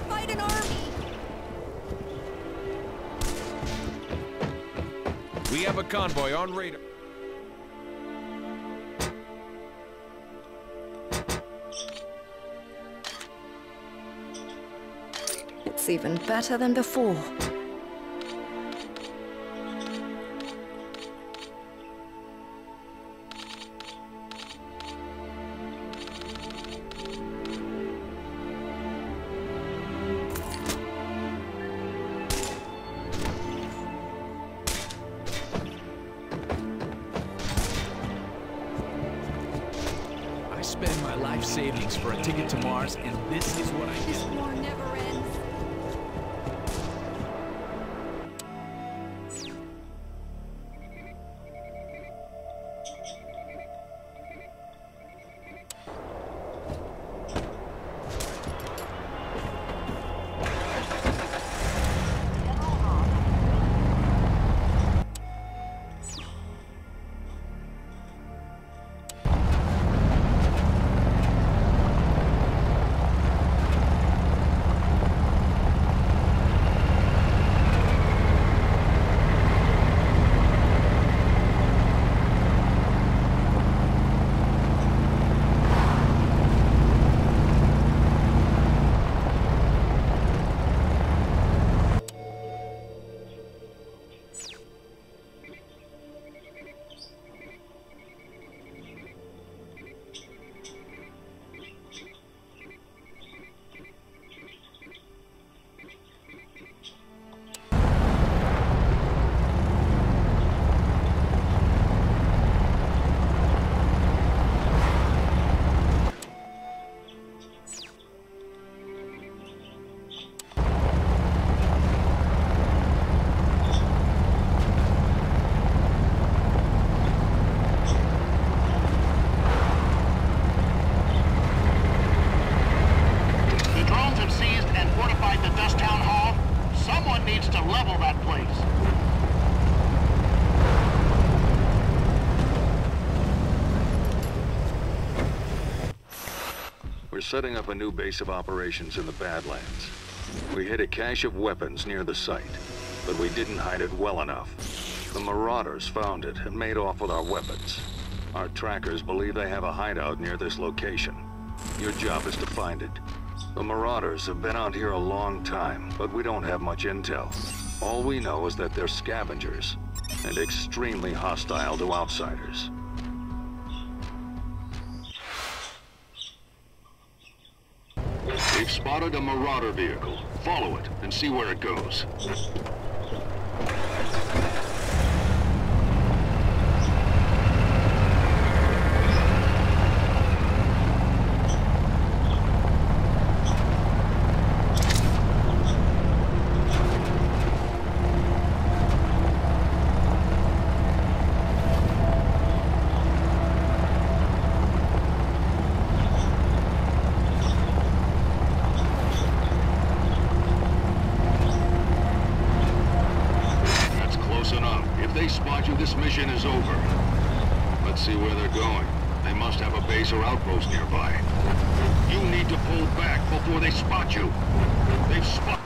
fight an army. We have a convoy on radar. It's even better than before. I spend my life savings for a ticket to Mars, and this is what I This get. war never ends. We're setting up a new base of operations in the Badlands. We hid a cache of weapons near the site, but we didn't hide it well enough. The Marauders found it and made off with our weapons. Our trackers believe they have a hideout near this location. Your job is to find it. The Marauders have been out here a long time, but we don't have much intel. All we know is that they're scavengers, and extremely hostile to outsiders. We've spotted a Marauder vehicle. Follow it and see where it goes. That's close enough. If they spot you, this mission is over. Let's see where they're going. They must have a base or outpost nearby. You need to pull back before they spot you. They've.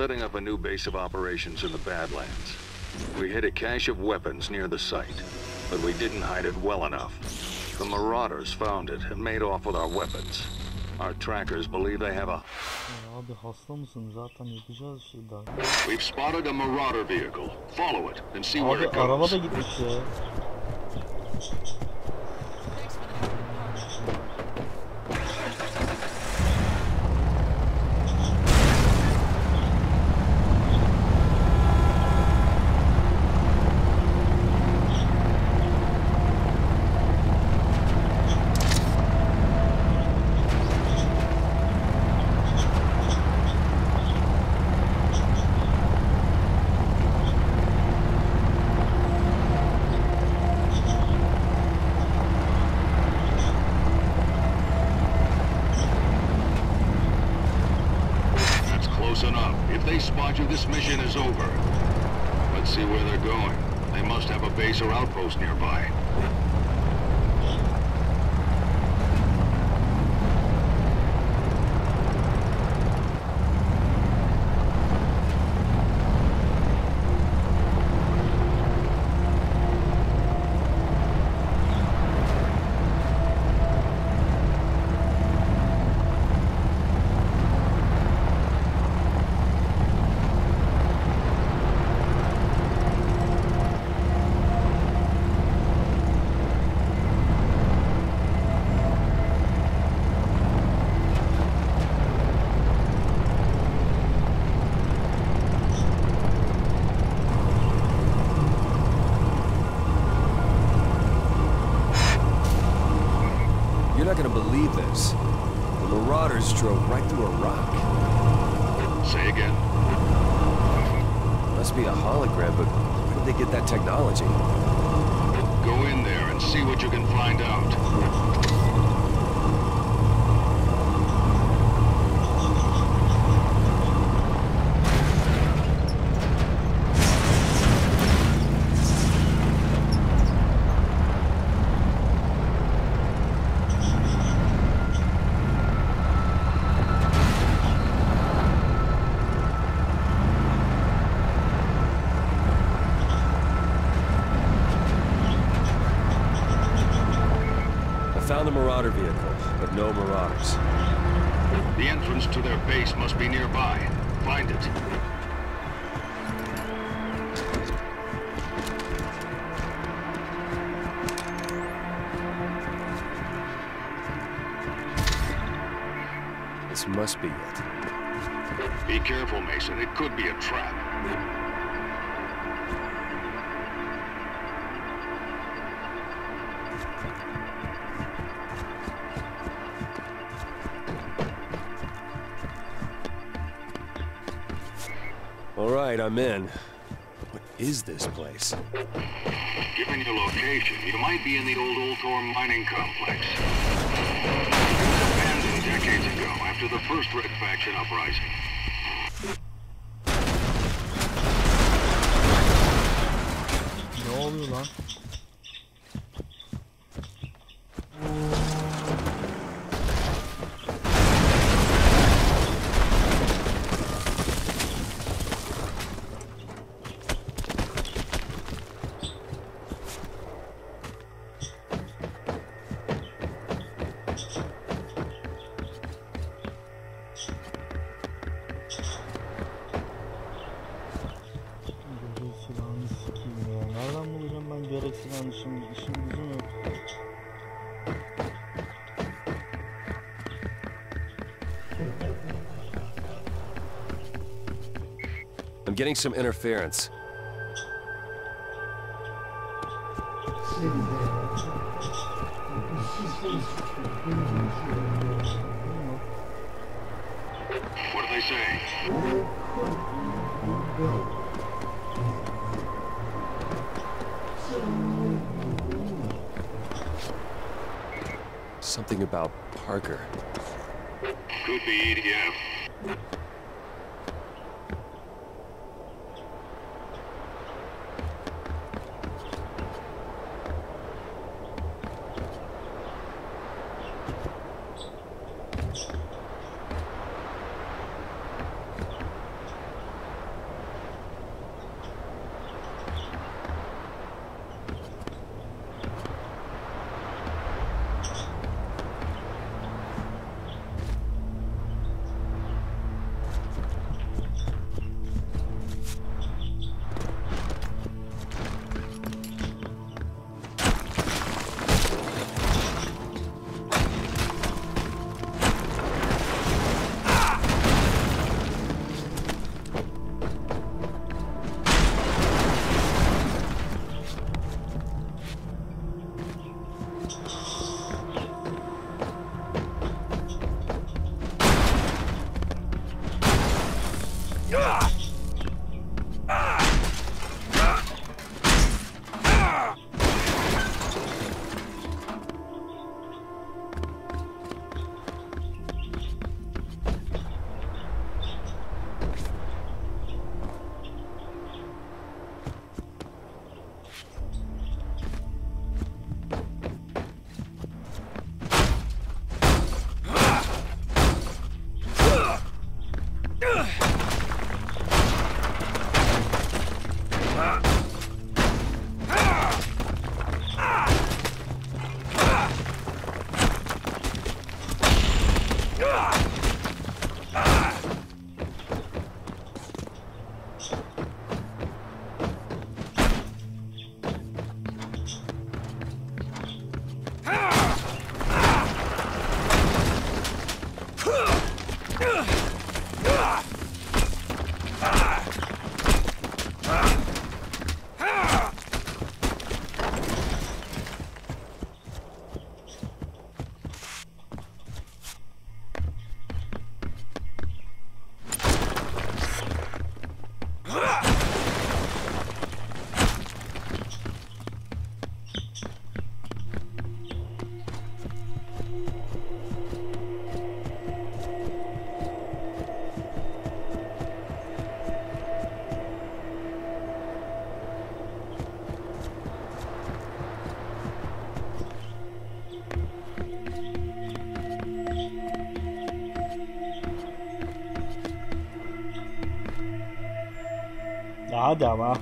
Setting up a new base of operations in the Badlands. We hid a cache of weapons near the site, but we didn't hide it well enough. The Marauders found it and made off with our weapons. Our trackers believe they have a... Abi hasta mısın? Zaten yapacağız şey daha. We've spotted a Marauder vehicle. Follow it and see where it araba goes. da gitmiş ya. Outpost nearby. This. The Marauders drove right through a rock. Say again. Must be a hologram, but where did they get that technology? Go in there and see what you can find out. Found the Marauder vehicle, but no Marauders. The entrance to their base must be nearby. Find it. This must be it. Be careful, Mason. It could be a trap. Right, I'm in. What is this place? Given your location, you might be in the old Ultor mining complex. It was abandoned decades ago after the first Red Faction uprising. Yok. I'm getting some interference. Something about Parker. Could be EDF. Hadi ama.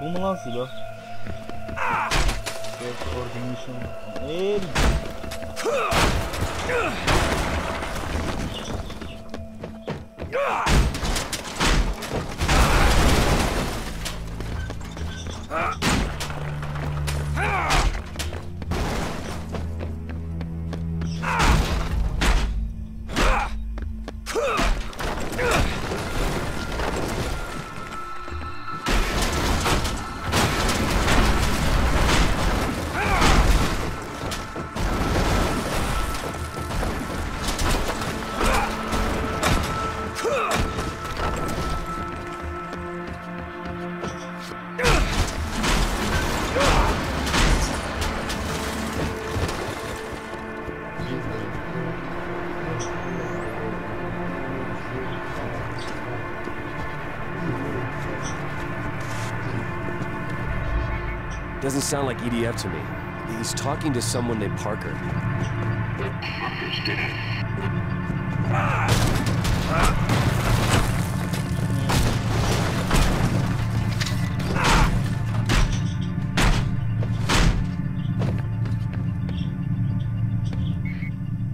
Bu mu lan silah? Yes, coordination. El. Doesn't sound like EDF to me. He's talking to someone named Parker. Parker's dead.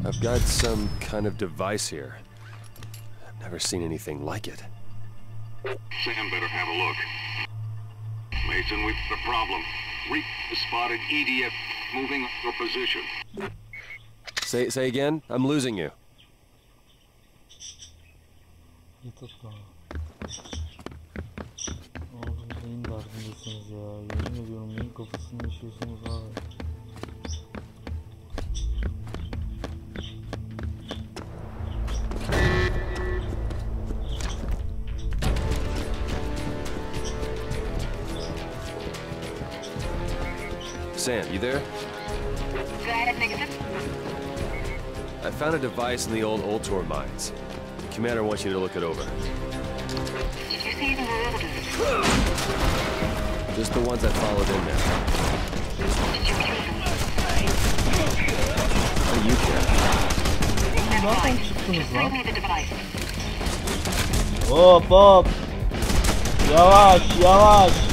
I've got some kind of device here. I've never seen anything like it. Sam better have a look. Mason, we've got a problem. Reap spotted EDF moving up your position. Say say again? I'm losing you. Git atla. Abi neyin derdindesiniz ya? Yemin ediyorum neyin kafasını yaşıyorsunuz abi. Sam, you there? Go ahead, Nixon. I found a device in the old Ultor mines. The commander wants you to look it over. Did you see the marauders? Just the ones I followed in there. Did you kill them? Do you care? Nereden çıktınız Bring me the device. Hop hop. Yavaş yavaş.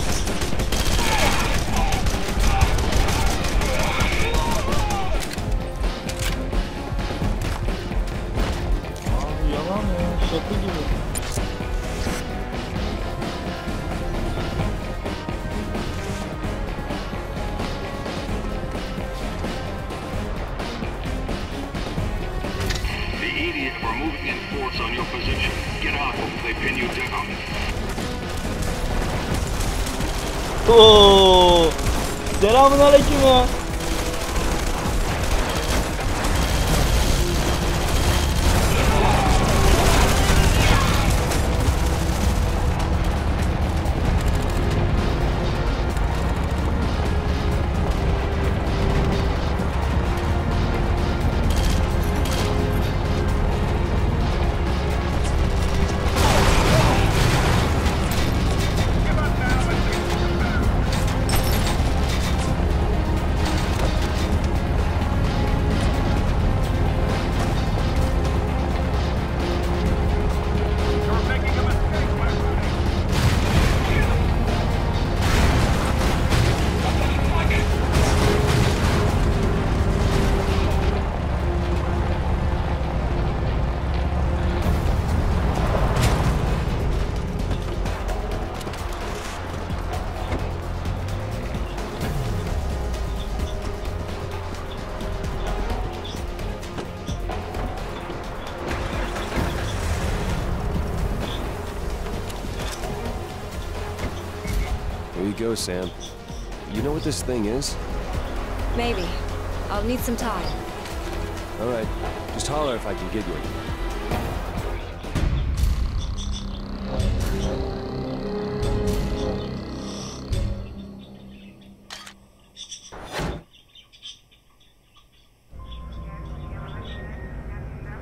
Selamun aleyküm ya. Go, Sam. You know what this thing is? Maybe. I'll need some time. All right. Just holler if I can get you.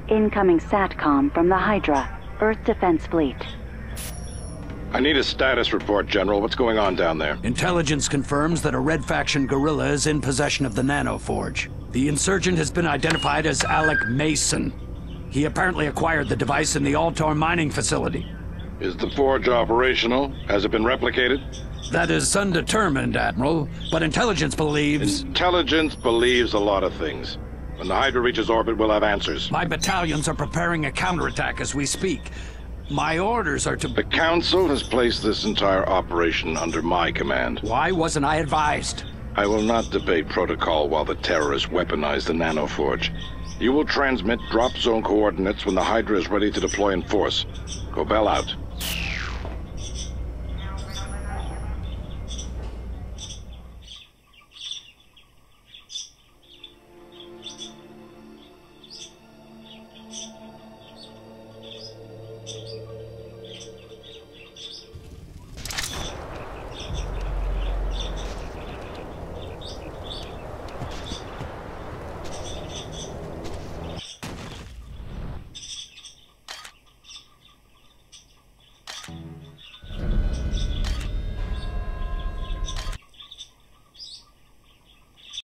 Incoming SATCOM from the Hydra, Earth Defense Fleet. I need a status report, General. What's going on down there? Intelligence confirms that a Red Faction guerrilla is in possession of the Nanoforge. The insurgent has been identified as Alec Mason. He apparently acquired the device in the Ultor mining facility. Is the forge operational? Has it been replicated? That is undetermined, Admiral, but intelligence believes... Intelligence believes a lot of things. When the Hydra reaches orbit, we'll have answers. My battalions are preparing a counterattack as we speak. My orders are to... The Council has placed this entire operation under my command. Why wasn't I advised? I will not debate protocol while the terrorists weaponize the nanoforge. You will transmit drop zone coordinates when the Hydra is ready to deploy in force. Go Kobel out.